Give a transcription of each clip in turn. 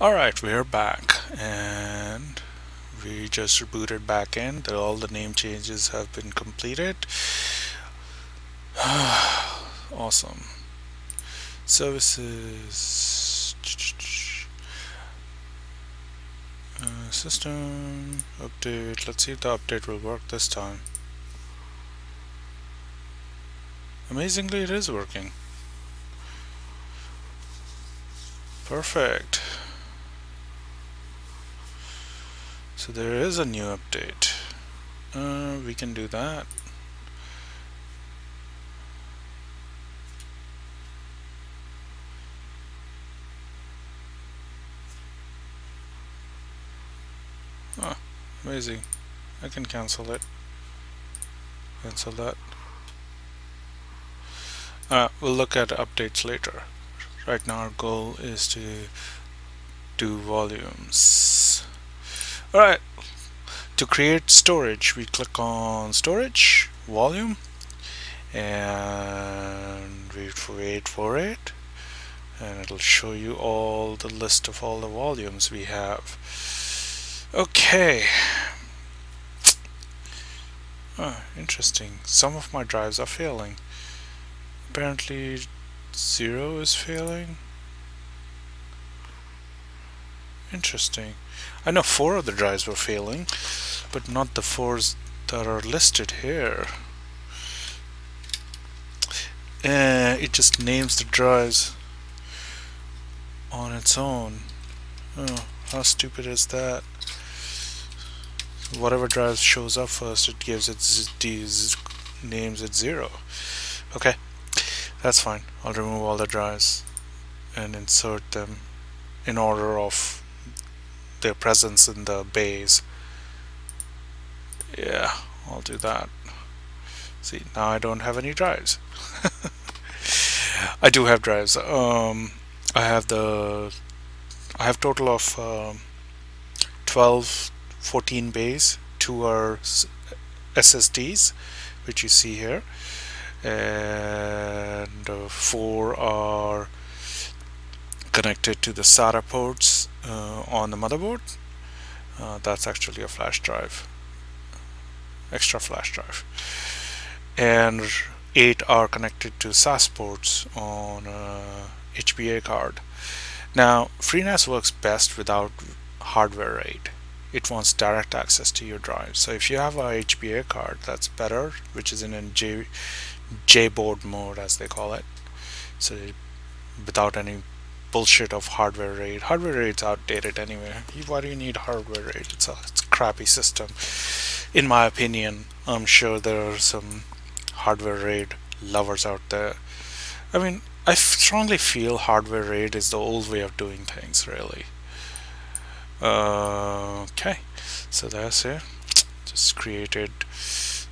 Alright, we're back and we just rebooted back in. All the name changes have been completed. awesome. Services. Uh, system update. Let's see if the update will work this time. Amazingly, it is working. Perfect. So there is a new update. Uh, we can do that. Oh, amazing. I can cancel it. Cancel that. Uh, we'll look at updates later. Right now our goal is to do volumes. Alright, to create storage, we click on storage, volume, and for, wait for it, and it'll show you all the list of all the volumes we have. Okay. Oh, interesting. Some of my drives are failing. Apparently zero is failing. Interesting. I know four of the drives were failing, but not the fours that are listed here. Uh, it just names the drives on its own. Oh, how stupid is that? Whatever drive shows up first, it gives it these names at zero. Okay, that's fine. I'll remove all the drives and insert them in order of their presence in the bays. Yeah, I'll do that. See, now I don't have any drives. I do have drives. Um, I have the I have total of um, 12, 14 bays. Two are SSDs, which you see here, and uh, four are connected to the SATA ports uh, on the motherboard. Uh, that's actually a flash drive extra flash drive. And eight are connected to SAS ports on a HBA card. Now FreeNAS works best without hardware RAID it wants direct access to your drive. So if you have a HBA card that's better which is in a J JBOD mode as they call it. So without any bullshit of hardware RAID. Hardware RAID's outdated anyway. Why do you need hardware RAID? It's a, it's a crappy system. In my opinion, I'm sure there are some hardware RAID lovers out there. I mean, I strongly feel hardware RAID is the old way of doing things, really. Uh, okay, so that's it. Just created,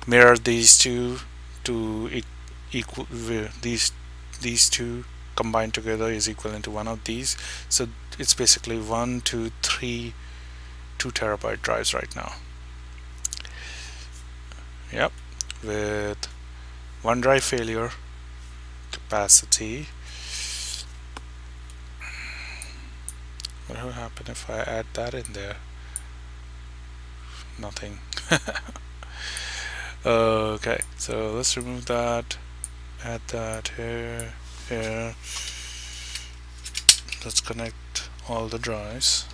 mirror these two to equal these these two combined together is equivalent to one of these. So it's basically one two three two terabyte drives right now. Yep with one drive failure capacity. What will happen if I add that in there? Nothing. Okay so let's remove that add that here here. Let's connect all the drives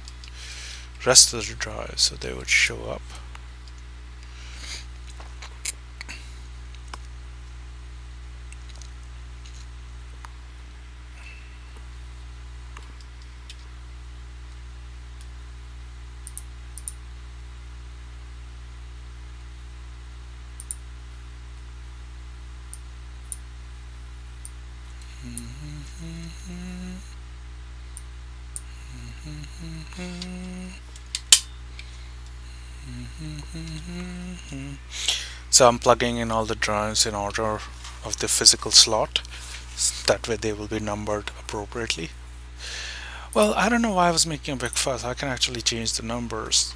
rest of the drives so they would show up so I'm plugging in all the drives in order of the physical slot. That way they will be numbered appropriately. Well I don't know why I was making a big fuss I can actually change the numbers.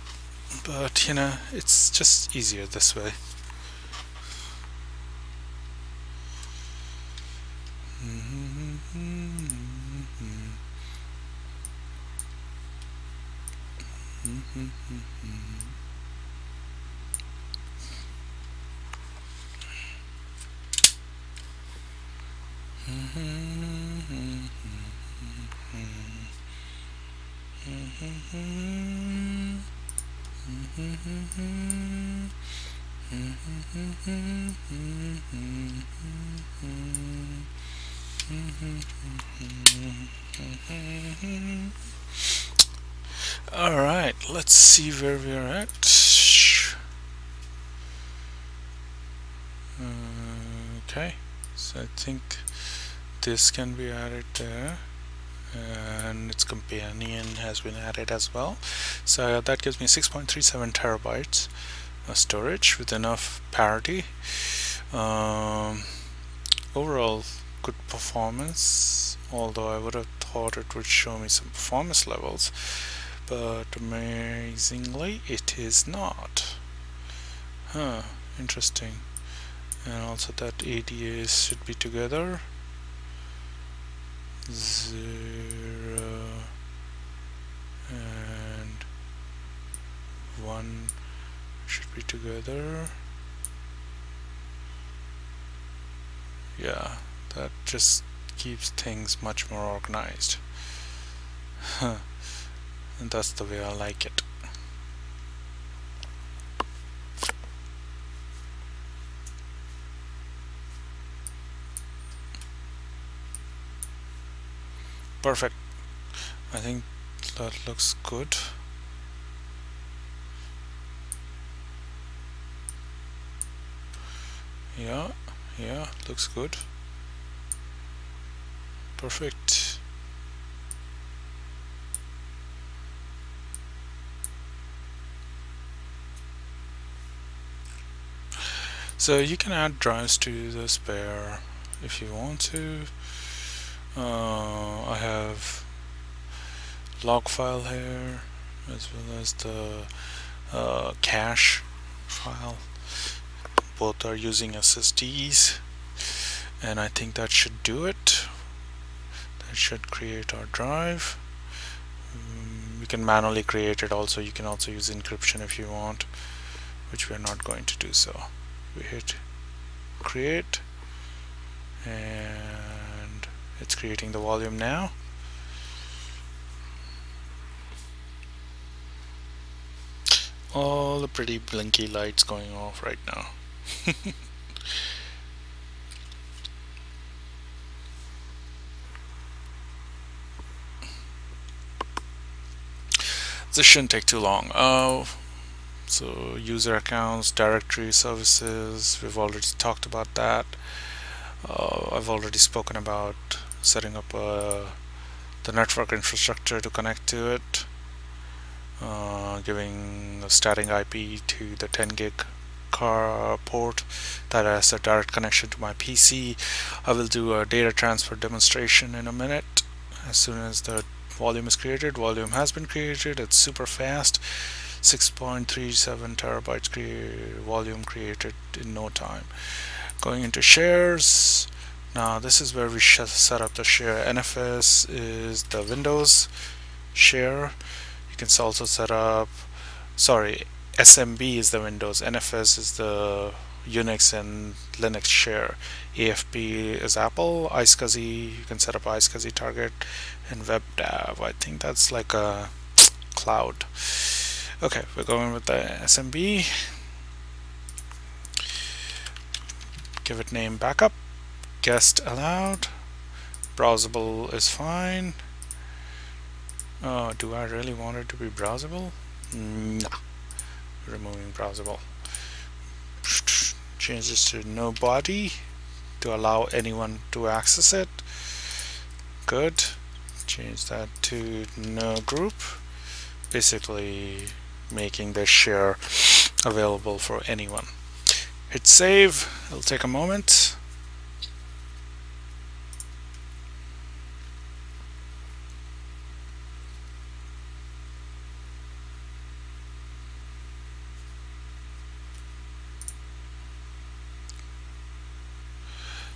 But you know it's just easier this way All right, let's see where we are at. Okay, so I think this can be added there. And its companion has been added as well. So that gives me 6.37 terabytes of storage with enough parity. Um, overall good performance although I would have thought it would show me some performance levels but amazingly it is not. Huh interesting. And also that ADAs should be together zero and one should be together. Yeah that just keeps things much more organized. And that's the way I like it perfect. I think that looks good. Yeah yeah looks good. Perfect. So you can add drives to the spare if you want to uh, I have log file here as well as the uh, cache file. Both are using SSDs and I think that should do it. That should create our drive. Um, you can manually create it also. You can also use encryption if you want which we're not going to do so. We hit create and it's creating the volume now. All the pretty blinky lights going off right now. This shouldn't take too long. Uh, so user accounts directory services we've already talked about that uh, I've already spoken about setting up uh, the network infrastructure to connect to it uh, giving a static IP to the 10 gig car port that has a direct connection to my PC I will do a data transfer demonstration in a minute. As soon as the volume is created volume has been created it's super fast. 6.37 terabytes cre volume created in no time going into shares. Now this is where we set up the share. NFS is the Windows share. You can also set up sorry SMB is the Windows. NFS is the Unix and Linux share. AFP is Apple. iSCSI you can set up iSCSI target and WebDAV I think that's like a cloud. Okay we're going with the SMB give it name backup. Guest allowed. Browsable is fine. Oh do I really want it to be browsable? No removing browsable. Change this to no body to allow anyone to access it. Good. Change that to no group. Basically making the share available for anyone hit save it'll take a moment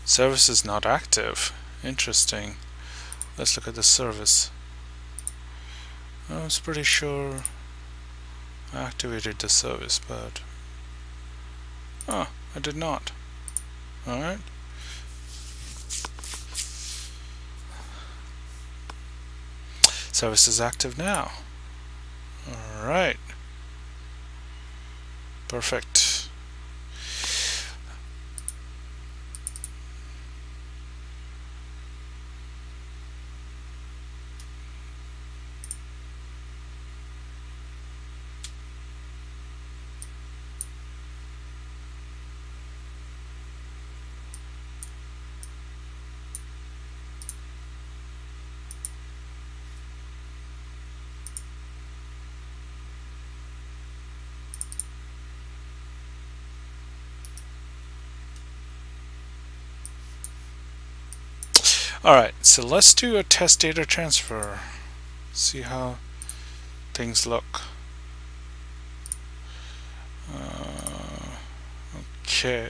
Service is not active. Interesting. Let's look at the service. I was pretty sure I activated the service but oh I did not. Alright service is active now. Alright perfect Alright, so let's do a test data transfer. See how things look. Uh, okay.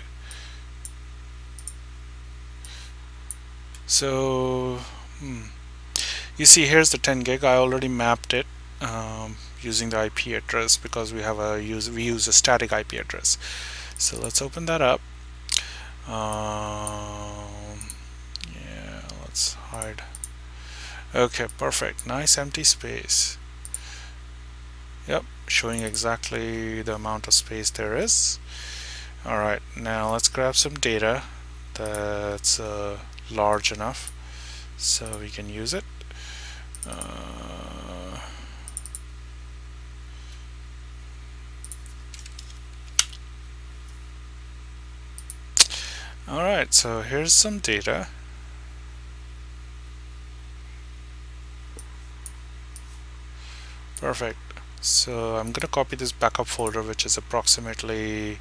So, hmm. you see here's the 10 gig. I already mapped it um, using the IP address because we have a use we use a static IP address. So let's open that up. Let's hide okay perfect. Nice empty space. Yep showing exactly the amount of space there is. Alright now let's grab some data that's uh, large enough so we can use it. Uh, Alright, so here's some data. Perfect. So I'm gonna copy this backup folder which is approximately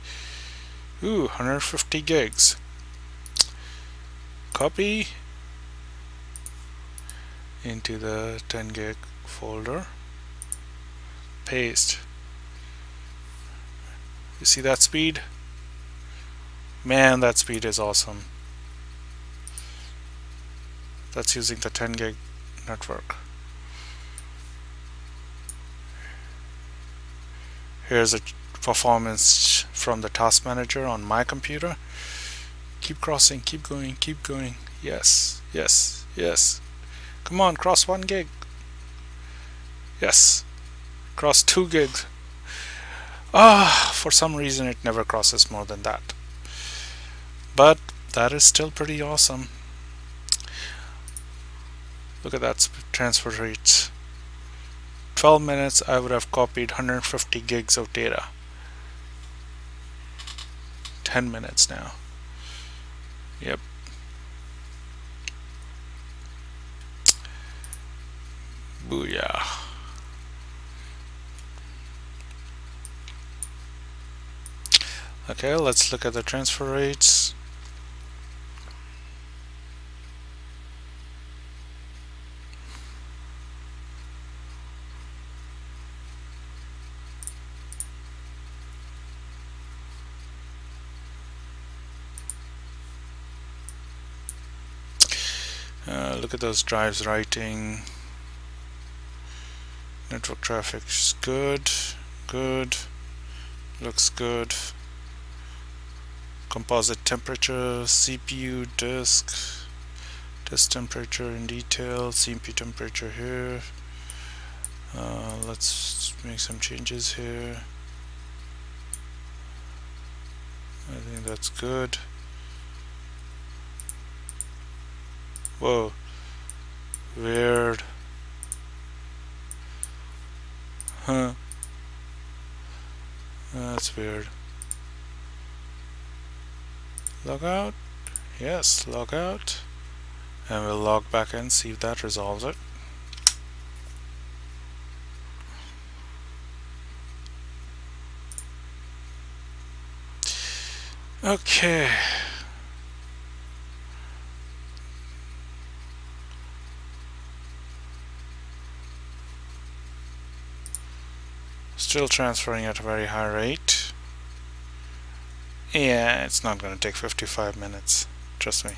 ooh 150 gigs. Copy into the 10 gig folder. Paste. You see that speed? Man that speed is awesome. That's using the 10 gig network Here's a performance from the task manager on my computer. Keep crossing, keep going, keep going. Yes, yes, yes. Come on, cross one gig. Yes, cross two gigs. Ah, for some reason it never crosses more than that. But that is still pretty awesome. Look at that transfer rates. 12 minutes I would have copied 150 gigs of data. 10 minutes now. Yep. Booyah. Okay let's look at the transfer rates Uh, look at those drives writing. Network traffic is good, good, looks good. Composite temperature, CPU, disk, disk temperature in detail, CPU temperature here. Uh, let's make some changes here. I think that's good. Whoa. Weird. Huh. That's weird. Log out. Yes, log out. And we'll log back in, see if that resolves it. Okay. still transferring at a very high rate. Yeah, it's not going to take 55 minutes, trust me.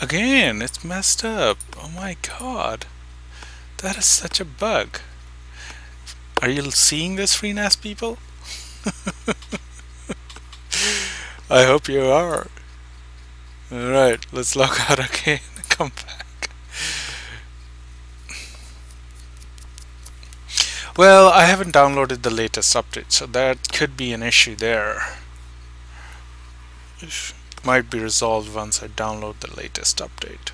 Again, it's messed up. Oh my god. That is such a bug. Are you seeing this, FreeNAS people? I hope you are. Alright, let's log out again and come back. Well, I haven't downloaded the latest update, so that could be an issue there. It might be resolved once I download the latest update.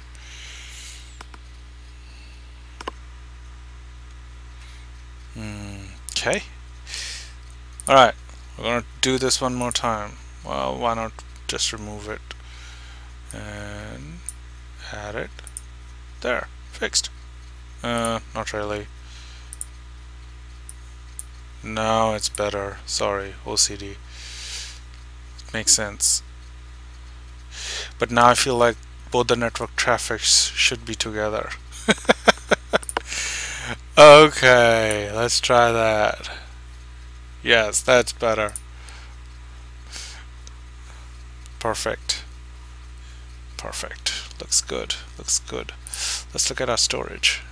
Hmm, okay. Alright, we're gonna do this one more time. Well, why not just remove it and add it. There, fixed. Uh, not really. No, it's better. Sorry, OCD. Makes sense. But now I feel like both the network traffics should be together. Okay, let's try that. Yes, that's better. Perfect. Perfect. Looks good. Looks good. Let's look at our storage.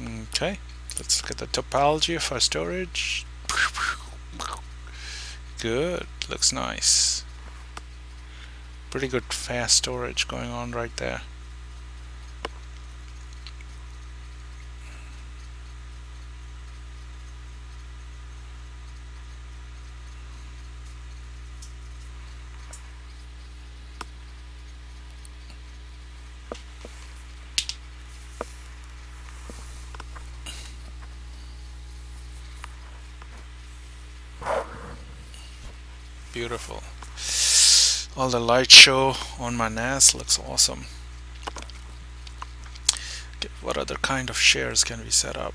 Okay, let's look at the topology of our storage. Good. Looks nice. Pretty good fast storage going on right there. All the light show on my NAS looks awesome. Okay, what other kind of shares can we set up?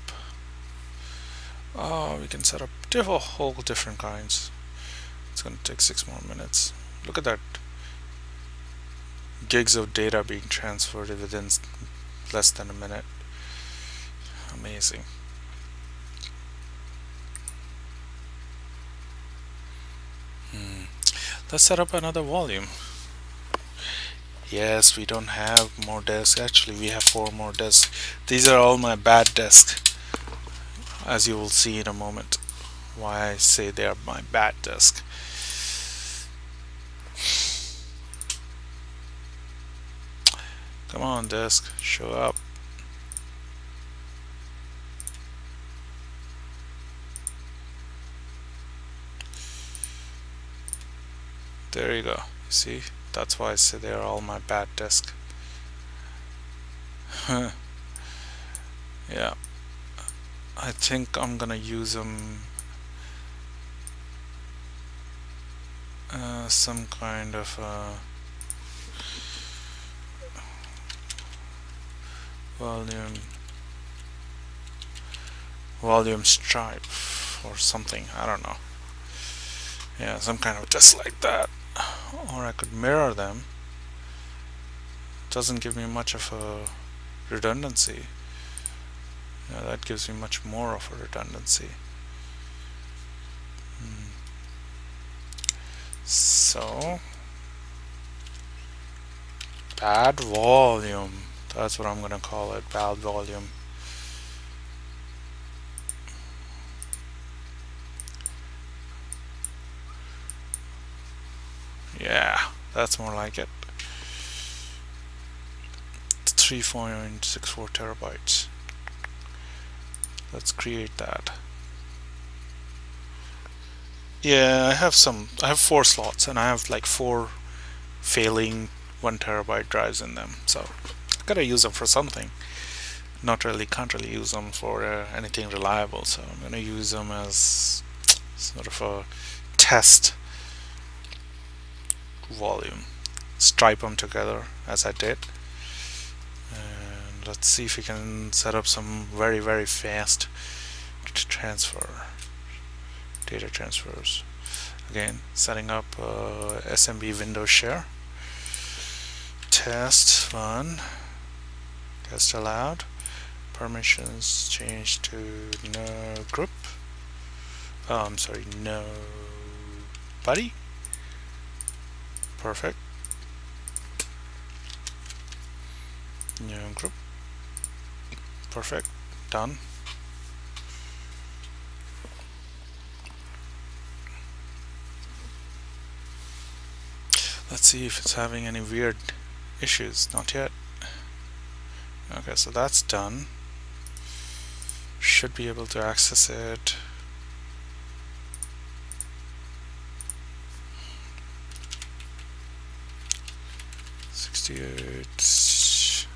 Oh, we can set up a whole different kinds. It's going to take six more minutes. Look at that. Gigs of data being transferred within less than a minute. Amazing. Let's set up another volume. Yes we don't have more disks actually we have four more disks these are all my bad disks as you will see in a moment why I say they are my bad disk come on disk show up there you go. See? That's why I say they're all my bad disk yeah. I think I'm gonna use them uh, some kind of uh, volume volume stripe or something. I don't know. Yeah some kind of just like that or I could mirror them doesn't give me much of a redundancy. Yeah, that gives me much more of a redundancy. Hmm. so bad volume. That's what I'm gonna call it bad volume Yeah, that's more like it. 3.64 terabytes. Let's create that. Yeah, I have some, I have four slots and I have like four failing one terabyte drives in them. So I gotta use them for something. Not really, can't really use them for uh, anything reliable. So I'm gonna use them as sort of a test volume. Stripe them together as I did. And let's see if we can set up some very very fast transfer data transfers. Again setting up uh, SMB window share. Test one test allowed. Permissions change to no group. Oh, I'm sorry no buddy perfect. New group. Perfect. Done. Let's see if it's having any weird issues. Not yet. Okay so that's done. Should be able to access it Sixty-eight.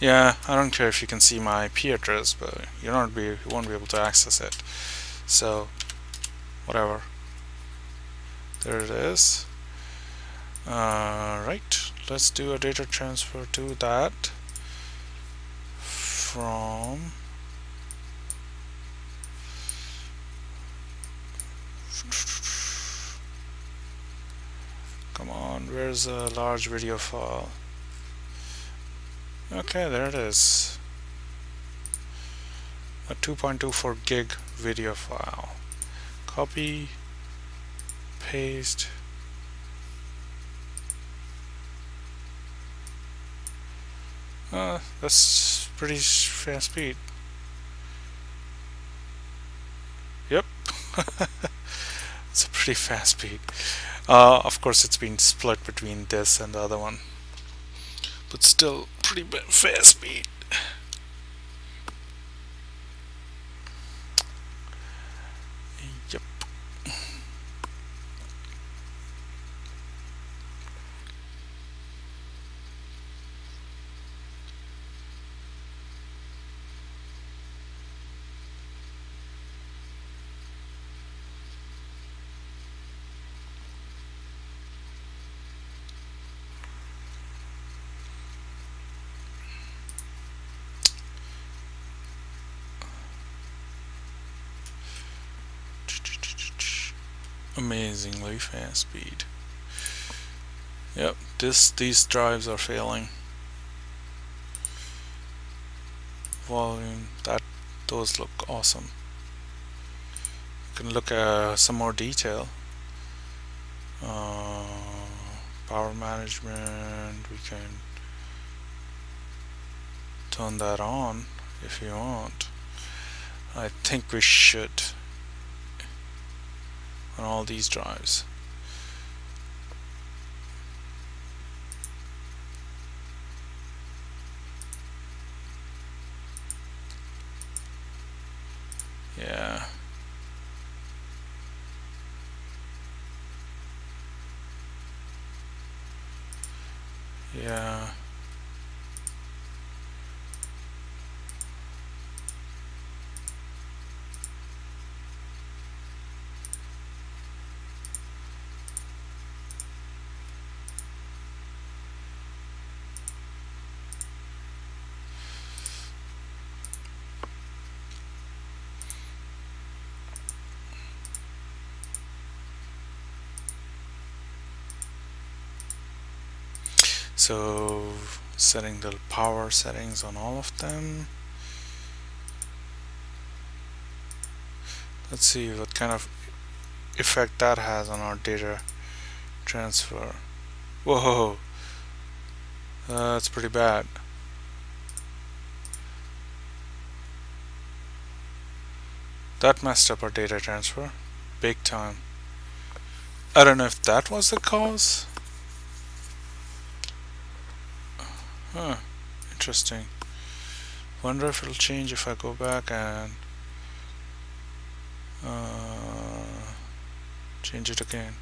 Yeah, I don't care if you can see my IP address, but you don't be you won't be able to access it. So, whatever. There it is. Uh, right, let's do a data transfer to that from come on where's a large video file. Okay there it is. A 2.24 gig video file. Copy paste. Uh, that's pretty fast speed. Yep. It's a pretty fast speed uh, of course it's been split between this and the other one. But still pretty fast speed amazingly fast speed. Yep, this these drives are failing. Volume, that those look awesome. You can look at some more detail. Uh, power management, we can turn that on if you want. I think we should on all these drives. Yeah. Yeah. So setting the power settings on all of them. Let's see what kind of effect that has on our data transfer. Whoa that's pretty bad. That messed up our data transfer big time. I don't know if that was the cause Huh, interesting. Wonder if it'll change if I go back and uh, change it again.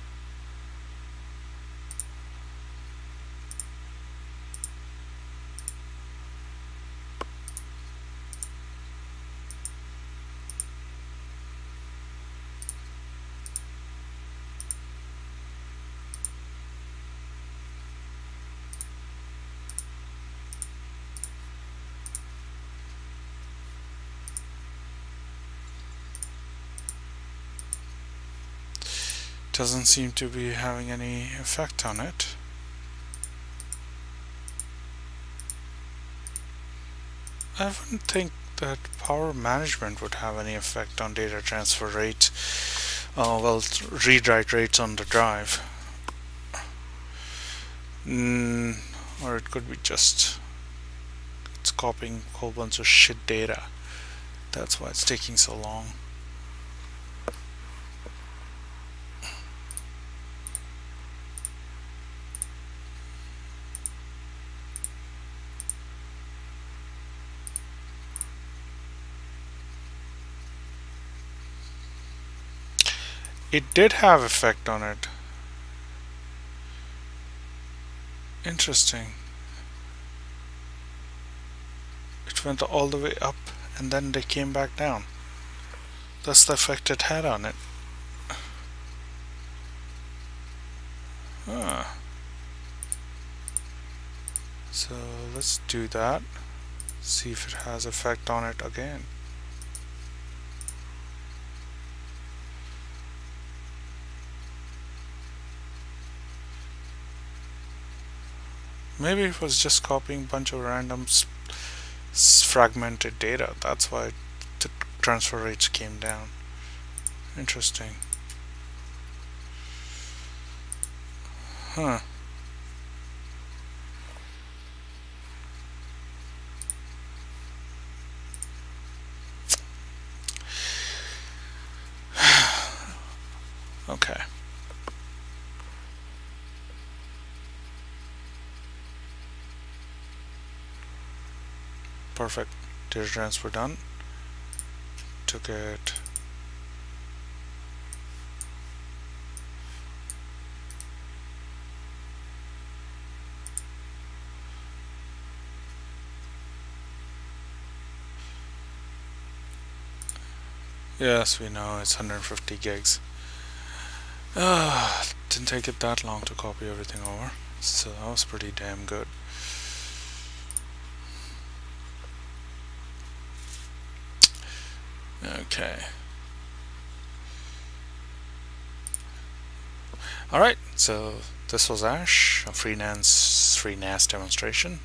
Doesn't seem to be having any effect on it. I wouldn't think that power management would have any effect on data transfer rates, uh, well, read-write rates on the drive. Mm, or it could be just it's copying a whole bunch of shit data. That's why it's taking so long. It did have effect on it. Interesting. It went all the way up and then they came back down. That's the effect it had on it. Ah. so let's do that. See if it has effect on it again maybe it was just copying a bunch of random fragmented data. That's why the transfer rates came down. Interesting. Huh okay perfect data transfer done took it Yes, we know it's 150 gigs. Uh, didn't take it that long to copy everything over, so that was pretty damn good. Okay. Alright, so this was Ash, a FreeNAS, FreeNAS demonstration.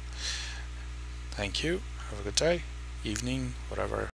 Thank you. Have a good day, evening, whatever.